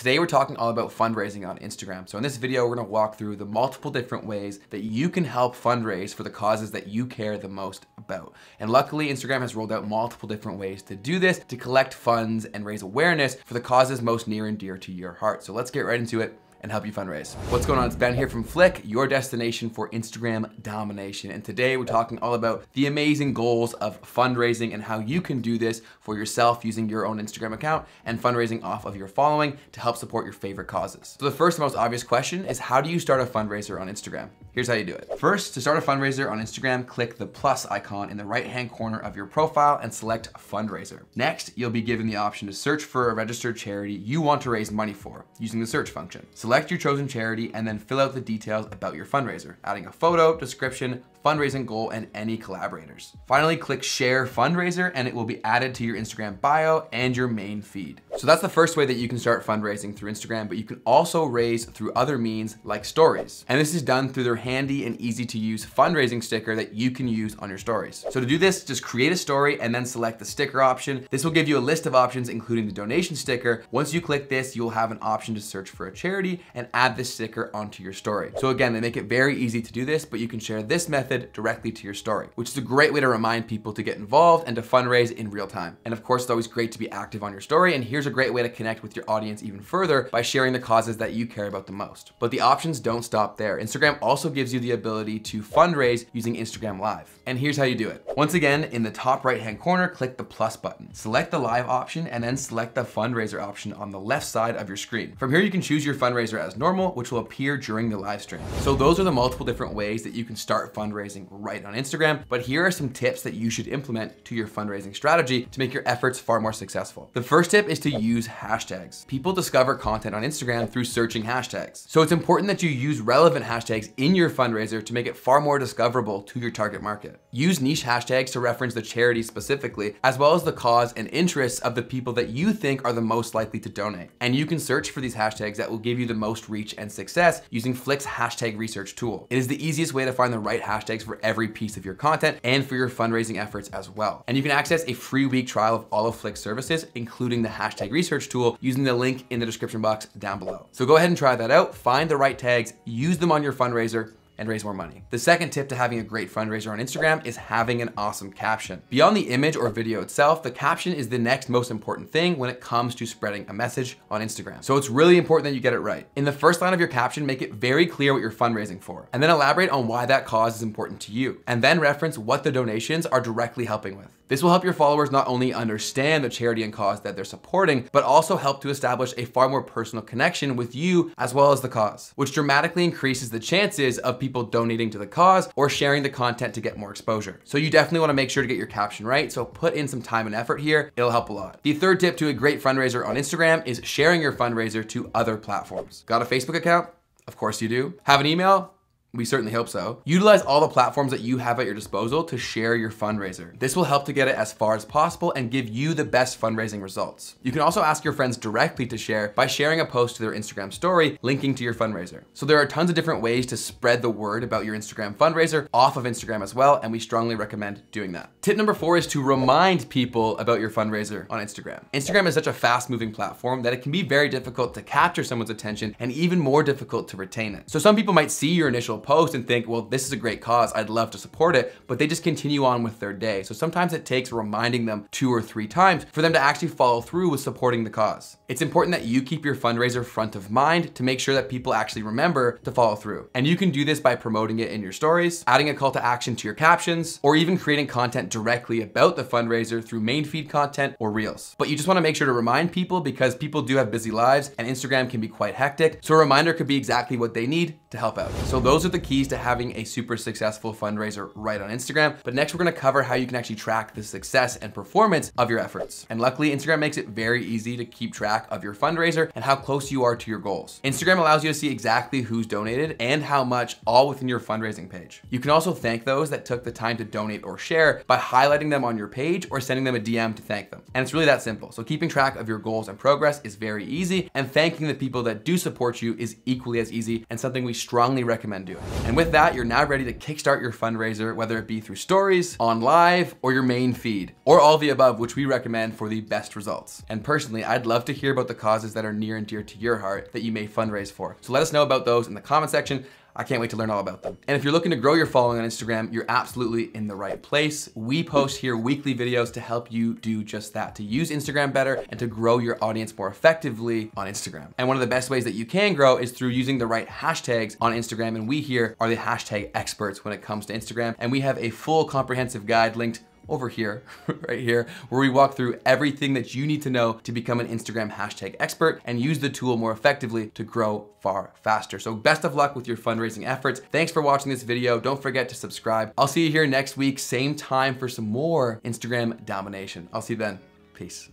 Today we're talking all about fundraising on Instagram. So in this video, we're gonna walk through the multiple different ways that you can help fundraise for the causes that you care the most about. And luckily, Instagram has rolled out multiple different ways to do this to collect funds and raise awareness for the causes most near and dear to your heart. So let's get right into it and help you fundraise. What's going on? It's Ben here from Flick, your destination for Instagram domination. And today we're talking all about the amazing goals of fundraising and how you can do this for yourself using your own Instagram account and fundraising off of your following to help support your favorite causes. So the first and most obvious question is how do you start a fundraiser on Instagram? Here's how you do it. First, to start a fundraiser on Instagram, click the plus icon in the right-hand corner of your profile and select fundraiser. Next, you'll be given the option to search for a registered charity you want to raise money for using the search function. Select your chosen charity and then fill out the details about your fundraiser, adding a photo, description, fundraising goal, and any collaborators. Finally, click share fundraiser and it will be added to your Instagram bio and your main feed. So that's the first way that you can start fundraising through Instagram, but you can also raise through other means like stories. And this is done through their handy and easy to use fundraising sticker that you can use on your stories. So to do this, just create a story and then select the sticker option. This will give you a list of options, including the donation sticker. Once you click this, you'll have an option to search for a charity and add this sticker onto your story. So again, they make it very easy to do this, but you can share this method directly to your story, which is a great way to remind people to get involved and to fundraise in real time. And of course, it's always great to be active on your story. And here's a great way to connect with your audience even further by sharing the causes that you care about the most. But the options don't stop there. Instagram also gives you the ability to fundraise using Instagram Live. And here's how you do it. Once again, in the top right hand corner, click the plus button. Select the live option and then select the fundraiser option on the left side of your screen. From here, you can choose your fundraiser as normal, which will appear during the live stream. So those are the multiple different ways that you can start fundraising right on Instagram. But here are some tips that you should implement to your fundraising strategy to make your efforts far more successful. The first tip is to use hashtags. People discover content on Instagram through searching hashtags. So it's important that you use relevant hashtags in your fundraiser to make it far more discoverable to your target market. Use niche hashtags to reference the charity specifically, as well as the cause and interests of the people that you think are the most likely to donate. And you can search for these hashtags that will give you the most reach and success using Flick's hashtag research tool. It is the easiest way to find the right hashtags for every piece of your content and for your fundraising efforts as well. And you can access a free week trial of all of Flick's services, including the hashtag research tool using the link in the description box down below. So go ahead and try that out, find the right tags, use them on your fundraiser, and raise more money. The second tip to having a great fundraiser on Instagram is having an awesome caption. Beyond the image or video itself, the caption is the next most important thing when it comes to spreading a message on Instagram. So it's really important that you get it right. In the first line of your caption, make it very clear what you're fundraising for, and then elaborate on why that cause is important to you, and then reference what the donations are directly helping with. This will help your followers not only understand the charity and cause that they're supporting, but also help to establish a far more personal connection with you as well as the cause, which dramatically increases the chances of people donating to the cause or sharing the content to get more exposure. So you definitely wanna make sure to get your caption right. So put in some time and effort here. It'll help a lot. The third tip to a great fundraiser on Instagram is sharing your fundraiser to other platforms. Got a Facebook account? Of course you do. Have an email? We certainly hope so. Utilize all the platforms that you have at your disposal to share your fundraiser. This will help to get it as far as possible and give you the best fundraising results. You can also ask your friends directly to share by sharing a post to their Instagram story linking to your fundraiser. So there are tons of different ways to spread the word about your Instagram fundraiser off of Instagram as well, and we strongly recommend doing that. Tip number four is to remind people about your fundraiser on Instagram. Instagram is such a fast moving platform that it can be very difficult to capture someone's attention and even more difficult to retain it. So some people might see your initial post and think, well, this is a great cause. I'd love to support it, but they just continue on with their day. So sometimes it takes reminding them two or three times for them to actually follow through with supporting the cause. It's important that you keep your fundraiser front of mind to make sure that people actually remember to follow through. And you can do this by promoting it in your stories, adding a call to action to your captions, or even creating content directly about the fundraiser through main feed content or reels. But you just wanna make sure to remind people because people do have busy lives and Instagram can be quite hectic. So a reminder could be exactly what they need to help out. So those are the keys to having a super successful fundraiser right on Instagram. But next we're gonna cover how you can actually track the success and performance of your efforts. And luckily Instagram makes it very easy to keep track of your fundraiser and how close you are to your goals. Instagram allows you to see exactly who's donated and how much all within your fundraising page. You can also thank those that took the time to donate or share by highlighting them on your page or sending them a DM to thank them. And it's really that simple. So keeping track of your goals and progress is very easy and thanking the people that do support you is equally as easy and something we strongly recommend doing. And with that, you're now ready to kickstart your fundraiser, whether it be through stories, on live, or your main feed, or all the above, which we recommend for the best results. And personally, I'd love to hear about the causes that are near and dear to your heart that you may fundraise for. So let us know about those in the comment section. I can't wait to learn all about them. And if you're looking to grow your following on Instagram, you're absolutely in the right place. We post here weekly videos to help you do just that, to use Instagram better and to grow your audience more effectively on Instagram. And one of the best ways that you can grow is through using the right hashtags on Instagram. And we here are the hashtag experts when it comes to Instagram. And we have a full comprehensive guide linked over here, right here, where we walk through everything that you need to know to become an Instagram hashtag expert and use the tool more effectively to grow far faster. So best of luck with your fundraising efforts. Thanks for watching this video. Don't forget to subscribe. I'll see you here next week, same time for some more Instagram domination. I'll see you then. Peace.